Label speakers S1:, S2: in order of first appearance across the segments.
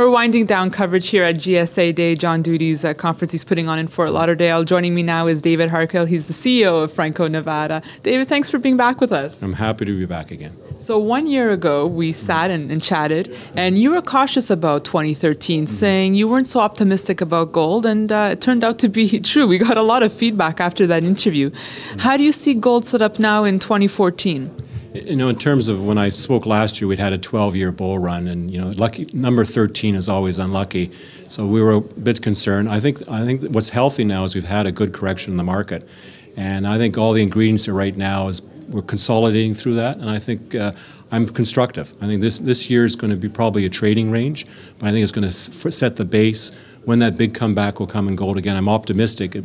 S1: We're winding down coverage here at GSA Day, John Doody's uh, conference he's putting on in Fort Lauderdale. Joining me now is David Harquail. He's the CEO of Franco Nevada. David, thanks for being back with us.
S2: I'm happy to be back again.
S1: So, one year ago, we sat and, and chatted, and you were cautious about 2013, mm-hmm. saying you weren't so optimistic about gold, and uh, it turned out to be true. We got a lot of feedback after that interview. Mm-hmm. How do you see gold set up now in 2014?
S2: You know, in terms of when I spoke last year, we'd had a 12-year bull run, and you know, lucky number 13 is always unlucky. So we were a bit concerned. I think I think what's healthy now is we've had a good correction in the market, and I think all the ingredients are right now is we're consolidating through that, and I think uh, I'm constructive. I think this this year is going to be probably a trading range, but I think it's going to set the base. When that big comeback will come in gold again, I'm optimistic,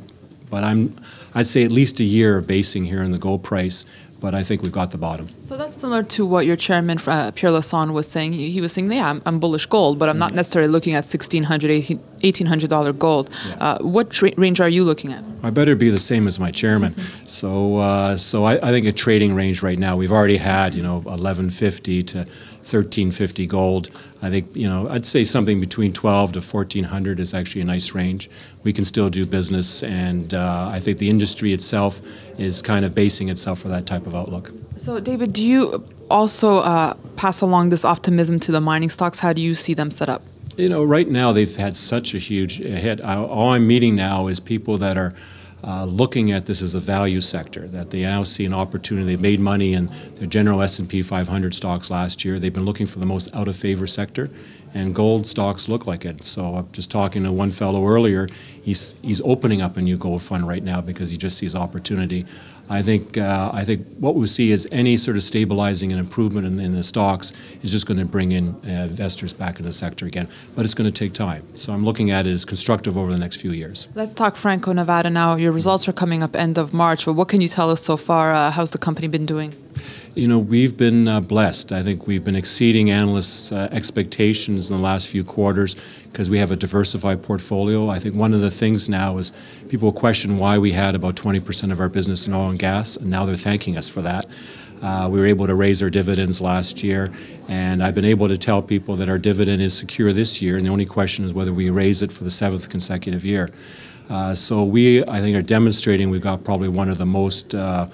S2: but I'm I'd say at least a year of basing here in the gold price but I think we've got the bottom.
S1: So that's similar to what your chairman, uh, Pierre Lassonde, was saying. He, he was saying, yeah, I'm, I'm, bullish gold, but I'm not mm-hmm. necessarily looking at $1,600, $1,800 gold. Yeah. Uh, what tra- range are you looking at?
S2: I better be the same as my chairman. Mm-hmm. So, uh, so I, I, think a trading range right now, we've already had, you know, 1150 to 1350 gold. I think, you know, I'd say something between 12 to 1400 is actually a nice range. We can still do business, and uh, I think the industry itself is kind of basing itself for that type of outlook.
S1: So, David, do you also uh, pass along this optimism to the mining stocks? How do you see them set up?
S2: You know, right now they've had such a huge hit. All I'm meeting now is people that are uh, looking at this as a value sector, that they now see an opportunity. They made money in the general S&P 500 stocks last year. They've been looking for the most out of favor sector, and gold stocks look like it. So I'm just talking to one fellow earlier. He's he's opening up a new gold fund right now because he just sees opportunity. I think uh, I think what we'll see is any sort of stabilizing and improvement in, in the stocks is just going to bring in uh, investors back in the sector again. But it's going to take time. So I'm looking at it as constructive over the next few years.
S1: Let's talk Franco Nevada now. Your results are coming up end of March, but what can you tell us so far? Uh, how's the company been doing?
S2: You know, we've been uh, blessed. I think we've been exceeding analysts' uh, expectations in the last few quarters because we have a diversified portfolio. I think one of the things now is people question why we had about 20% of our business in oil and gas, and now they're thanking us for that. Uh, we were able to raise our dividends last year, and I've been able to tell people that our dividend is secure this year, and the only question is whether we raise it for the seventh consecutive year. Uh, so we, I think, are demonstrating we've got probably one of the most uh,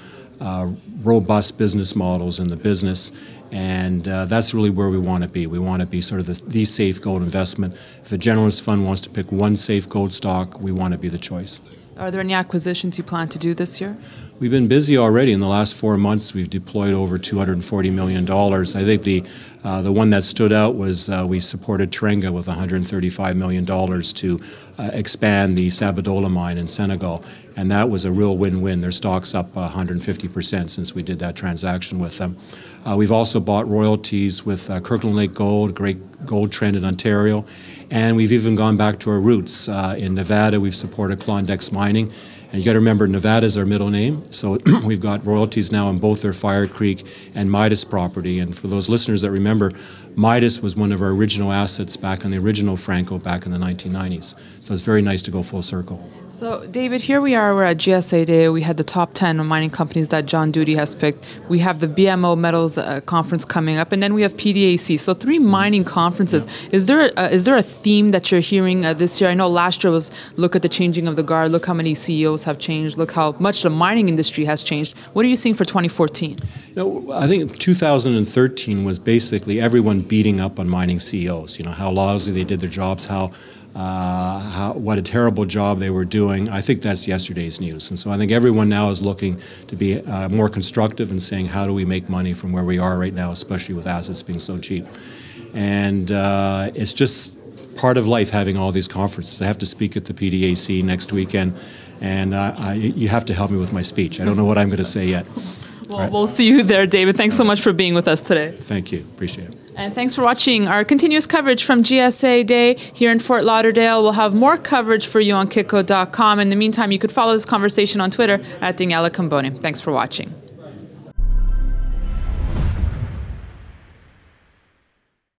S2: robust business models in the business. And uh, that's really where we want to be. We want to be sort of the, the safe gold investment. If a generalist fund wants to pick one safe gold stock, we want to be the choice.
S1: Are there any acquisitions you plan to do this year?
S2: We've been busy already. In the last four months, we've deployed over $240 million. I think the, uh, the one that stood out was uh, we supported Teranga with $135 million to uh, expand the Sabodala mine in Senegal. And that was a real win-win. Their stock's up 150% since we did that transaction with them. Uh, we've also bought royalties with uh, Kirkland Lake Gold, great gold trend in Ontario. And we've even gone back to our roots. Uh, in Nevada, we've supported Klondex Mining. And you got to remember, Nevada is our middle name, so we've got royalties now on both their Fire Creek and Midas property. And for those listeners that remember, Midas was one of our original assets back on the original Franco back in the 1990s. So it's very nice to go full circle.
S1: So, David, here we are. We're at GSA Day. We had the top 10 mining companies that John Doody has picked. We have the BMO Metals uh, conference coming up, and then we have PDAC. So, three mining conferences. Yeah. Is there a, uh, is there a theme that you're hearing uh, this year? I know last year was look at the changing of the guard. Look how many CEOs have changed. Look how much the mining industry has changed. What are you seeing for 2014?
S2: You know, I think 2013 was basically everyone beating up on mining CEOs. You know how lousy they did their jobs, how uh, how, what a terrible job they were doing. I think that's yesterday's news. And so I think everyone now is looking to be uh, more constructive and saying, how do we make money from where we are right now, especially with assets being so cheap? And uh, it's just part of life having all these conferences. I have to speak at the PDAC next weekend, and I, you have to help me with my speech. I don't know what I'm going to say yet.
S1: Well, right. we'll see you there, David. Thanks so much for being with us today.
S2: Thank you. Appreciate it.
S1: And thanks for watching our continuous coverage from GSA Day here in Fort Lauderdale. We'll have more coverage for you on Kitco.com. In the meantime, you could follow this conversation on Twitter at Daniela Cambone. Thanks for watching.